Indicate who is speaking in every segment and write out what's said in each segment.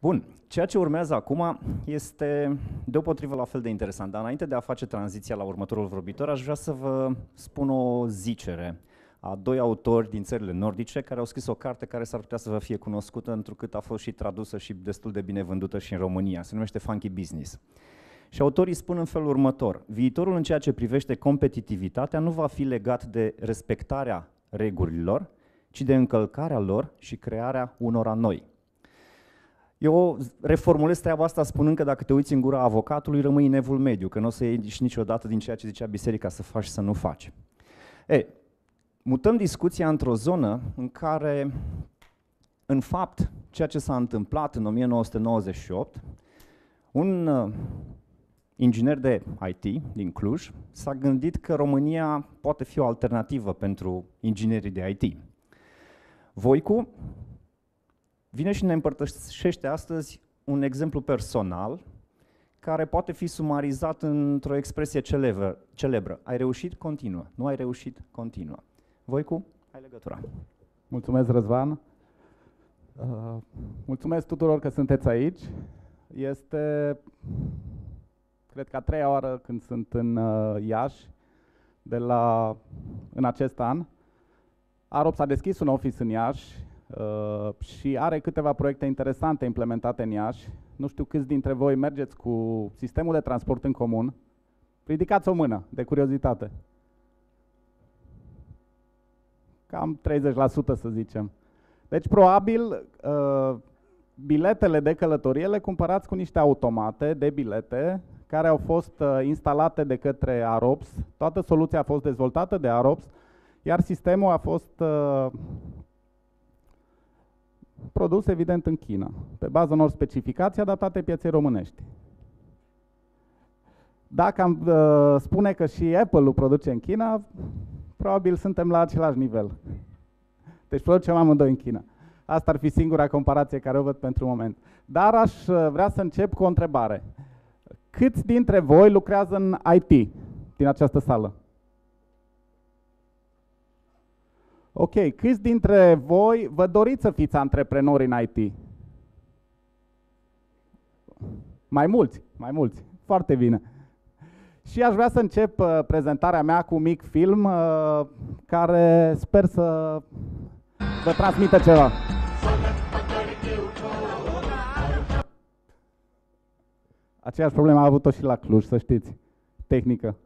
Speaker 1: Bun, ceea ce urmează acum este deopotrivă la fel de interesant, dar înainte de a face tranziția la următorul vorbitor, aș vrea să vă spun o zicere a doi autori din țările nordice care au scris o carte care s-ar putea să vă fie cunoscută întrucât a fost și tradusă și destul de bine vândută și în România. Se numește Funky Business. Și autorii spun în felul următor, viitorul în ceea ce privește competitivitatea nu va fi legat de respectarea regulilor, ci de încălcarea lor și crearea unora noi. Eu reformulez treaba asta spunând că dacă te uiți în gura avocatului, rămâi în evul mediu, că nu o să ieși niciodată din ceea ce zicea biserica să faci și să nu faci. E, mutăm discuția într-o zonă în care, în fapt, ceea ce s-a întâmplat în 1998, un uh, inginer de IT din Cluj s-a gândit că România poate fi o alternativă pentru inginerii de IT. Voicu vine și ne împărtășește astăzi un exemplu personal care poate fi sumarizat într-o expresie celebră, celebră. Ai reușit? Continuă. Nu ai reușit? Continuă. Voicu, ai legătura.
Speaker 2: Mulțumesc, Răzvan. Uh, mulțumesc tuturor că sunteți aici. Este, cred că a treia oară când sunt în uh, Iași, de la, în acest an. Arops a deschis un office în Iași uh, și are câteva proiecte interesante implementate în Iași. Nu știu câți dintre voi mergeți cu sistemul de transport în comun. Ridicați o mână, de curiozitate. Cam 30% să zicem. Deci, probabil, uh, biletele de călătorie le cumpărați cu niște automate de bilete care au fost uh, instalate de către Arops. Toată soluția a fost dezvoltată de Arops, iar sistemul a fost uh, produs, evident, în China, pe bază unor specificații adaptate pieței românești. Dacă am uh, spune că și Apple-ul produce în China, probabil suntem la același nivel. Deci producem amândoi în China. Asta ar fi singura comparație care o văd pentru moment. Dar aș uh, vrea să încep cu o întrebare. Câți dintre voi lucrează în IT din această sală? Ok, câți dintre voi vă doriți să fiți antreprenori în IT? Mai mulți, mai mulți. Foarte bine. Și aș vrea să încep uh, prezentarea mea cu un mic film uh, care sper să vă transmită ceva. Aceeași problemă a avut-o și la Cluj, să știți. Tehnică.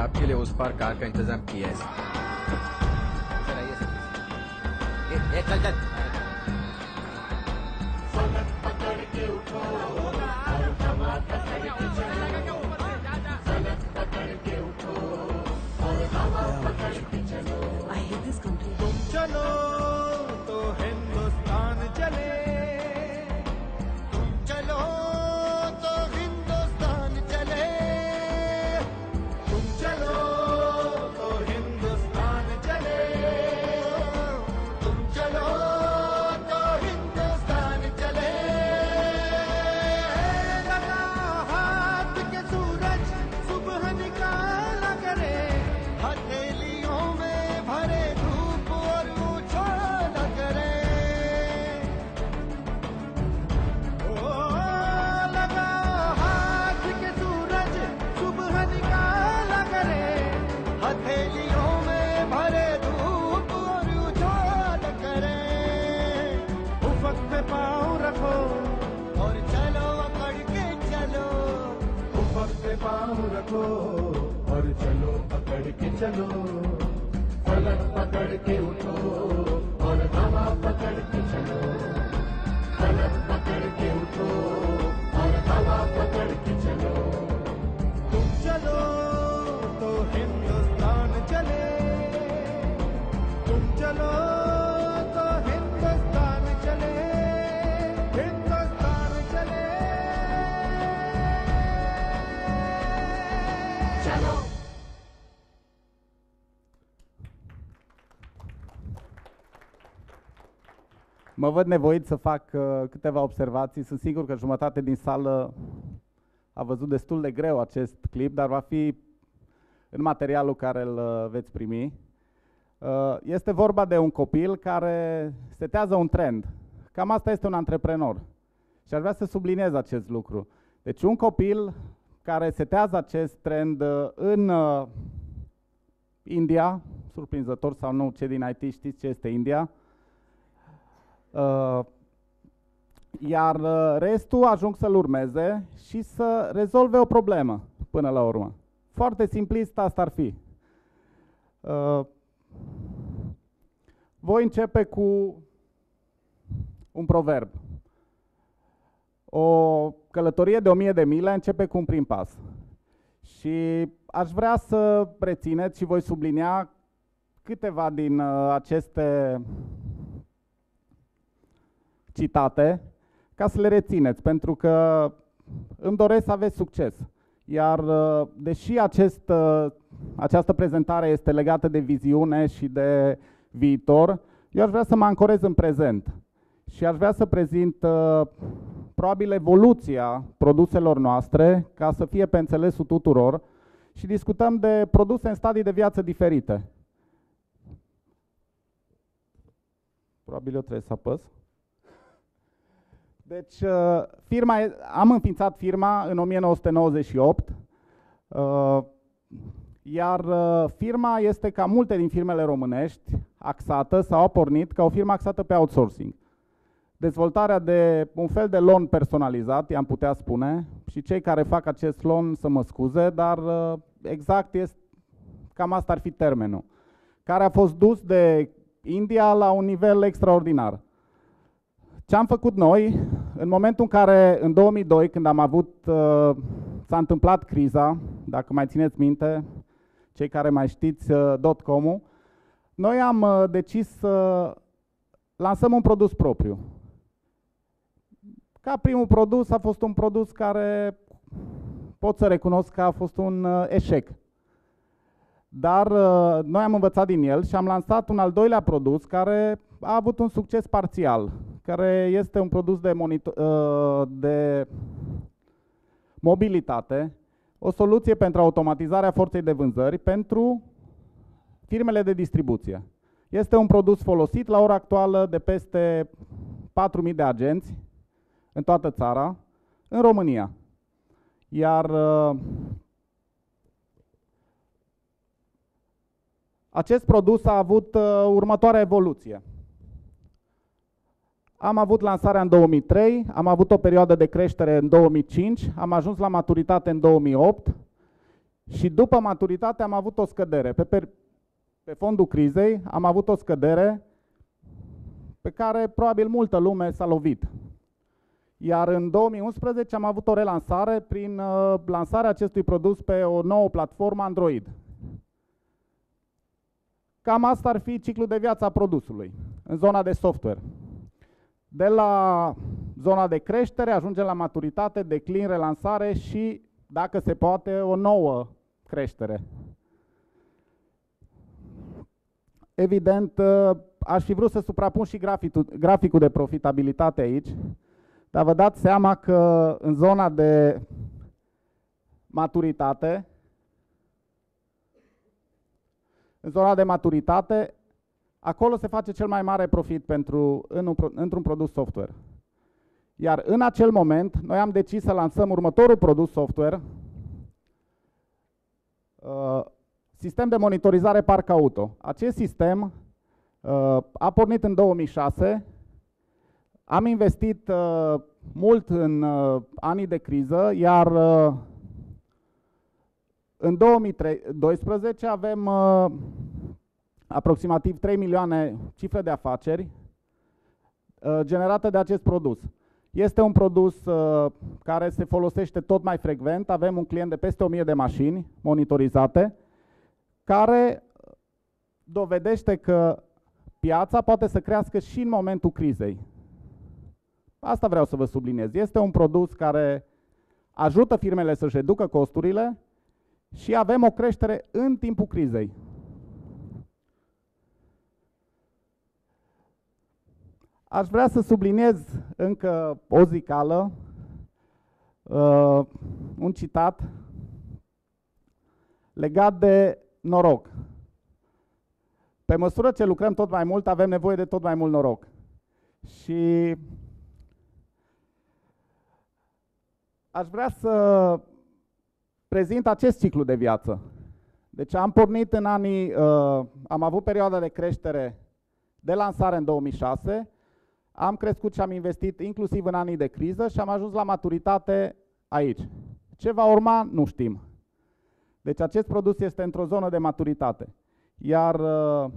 Speaker 3: आपके लिए उस पार कार का इंतज़ाम किया है sir sir आइए sir ए, ए, चल चल
Speaker 4: I hate this country.
Speaker 2: Mă văd nevoit să fac uh, câteva observații. Sunt sigur că jumătate din sală a văzut destul de greu acest clip, dar va fi în materialul care îl uh, veți primi. Uh, este vorba de un copil care setează un trend. Cam asta este un antreprenor. Și aș vrea să subliniez acest lucru. Deci un copil care setează acest trend uh, în uh, India, surprinzător sau nu, cei din IT știți ce este India, uh, iar uh, restul ajung să-l urmeze și să rezolve o problemă până la urmă. Foarte simplist asta ar fi. Uh, voi începe cu un proverb. O călătorie de o mie de mile începe cu un prim pas. Și aș vrea să rețineți și voi sublinia câteva din uh, aceste citate ca să le rețineți, pentru că îmi doresc să aveți succes. Iar uh, deși acest, uh, această prezentare este legată de viziune și de viitor, eu aș vrea să mă ancorez în prezent și aș vrea să prezint uh, probabil evoluția produselor noastre ca să fie pe înțelesul tuturor și discutăm de produse în stadii de viață diferite. Probabil eu trebuie să apăs. Deci, uh, firma, am înființat firma în 1998, uh, iar uh, firma este ca multe din firmele românești, axată sau a pornit ca o firmă axată pe outsourcing. Dezvoltarea de un fel de loan personalizat, i-am putea spune, și cei care fac acest loan să mă scuze, dar exact este, cam asta ar fi termenul, care a fost dus de India la un nivel extraordinar. Ce am făcut noi, în momentul în care, în 2002, când am avut, uh, s-a întâmplat criza, dacă mai țineți minte, cei care mai știți uh, .com-ul, noi am uh, decis să lansăm un produs propriu. Ca primul produs a fost un produs care pot să recunosc că a fost un eșec. Dar noi am învățat din el și am lansat un al doilea produs care a avut un succes parțial care este un produs de, monitor, uh, de mobilitate, o soluție pentru automatizarea forței de vânzări pentru firmele de distribuție. Este un produs folosit la ora actuală de peste 4.000 de agenți în toată țara, în România. Iar uh, acest produs a avut uh, următoarea evoluție. Am avut lansarea în 2003, am avut o perioadă de creștere în 2005, am ajuns la maturitate în 2008 și după maturitate am avut o scădere. Pe, per, pe fondul crizei am avut o scădere pe care probabil multă lume s-a lovit. Iar în 2011 am avut o relansare prin uh, lansarea acestui produs pe o nouă platformă Android. Cam asta ar fi ciclul de viață a produsului, în zona de software. De la zona de creștere ajungem la maturitate, declin, relansare și, dacă se poate, o nouă creștere. Evident, ă, aș fi vrut să suprapun și graficul, graficul de profitabilitate aici, dar vă dați seama că în zona de maturitate, în zona de maturitate acolo se face cel mai mare profit pentru, în un, într-un produs software. Iar în acel moment, noi am decis să lansăm următorul produs software, uh, sistem de monitorizare parc auto. Acest sistem uh, a pornit în 2006, am investit uh, mult în uh, anii de criză, iar uh, în 2012 avem uh, aproximativ 3 milioane cifre de afaceri uh, generate de acest produs. Este un produs uh, care se folosește tot mai frecvent. Avem un client de peste 1000 de mașini monitorizate care dovedește că piața poate să crească și în momentul crizei. Asta vreau să vă subliniez. Este un produs care ajută firmele să-și reducă costurile și avem o creștere în timpul crizei. Aș vrea să subliniez încă o zicală, uh, un citat legat de noroc. Pe măsură ce lucrăm tot mai mult, avem nevoie de tot mai mult noroc. Și aș vrea să prezint acest ciclu de viață. Deci am pornit în anii, uh, am avut perioada de creștere de lansare în 2006, am crescut și am investit inclusiv în anii de criză și am ajuns la maturitate aici. Ce va urma, nu știm. Deci acest produs este într-o zonă de maturitate. Iar uh,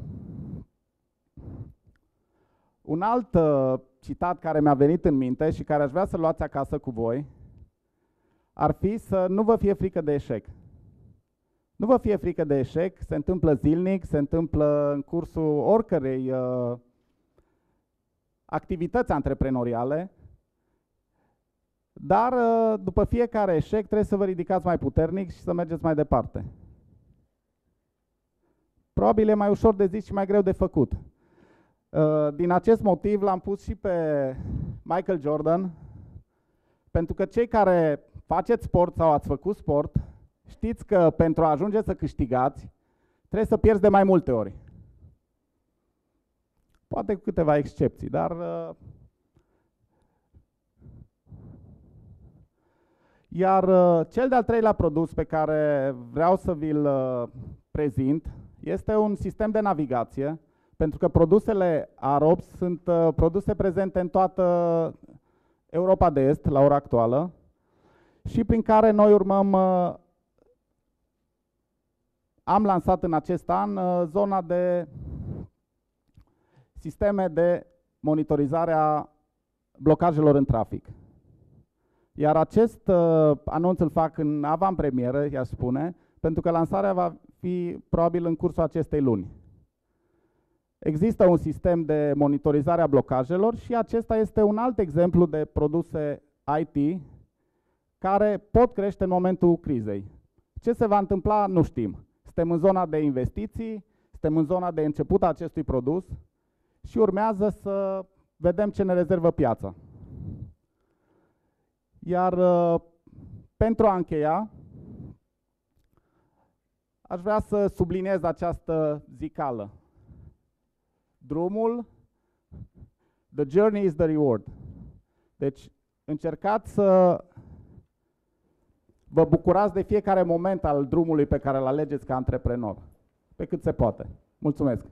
Speaker 2: un alt uh, citat care mi-a venit în minte și care aș vrea să luați acasă cu voi ar fi să nu vă fie frică de eșec. Nu vă fie frică de eșec, se întâmplă zilnic, se întâmplă în cursul oricărei uh, activități antreprenoriale, dar uh, după fiecare eșec trebuie să vă ridicați mai puternic și să mergeți mai departe. Probabil e mai ușor de zis și mai greu de făcut. Uh, din acest motiv l-am pus și pe Michael Jordan, pentru că cei care faceți sport sau ați făcut sport, știți că pentru a ajunge să câștigați, trebuie să pierzi de mai multe ori. Poate cu câteva excepții, dar uh, Iar uh, cel de-al treilea produs pe care vreau să vi-l uh, prezint este un sistem de navigație, pentru că produsele AROPS sunt produse prezente în toată Europa de Est la ora actuală și prin care noi urmăm am lansat în acest an zona de sisteme de monitorizare a blocajelor în trafic. Iar acest uh, anunț îl fac în avantpremieră, i-aș spune, pentru că lansarea va fi probabil în cursul acestei luni. Există un sistem de monitorizare a blocajelor și acesta este un alt exemplu de produse IT care pot crește în momentul crizei. Ce se va întâmpla, nu știm. Suntem în zona de investiții, suntem în zona de început a acestui produs și urmează să vedem ce ne rezervă piața. Iar uh, pentru a încheia, aș vrea să subliniez această zicală. Drumul, the journey is the reward. Deci încercați să vă bucurați de fiecare moment al drumului pe care îl alegeți ca antreprenor, pe cât se poate. Mulțumesc!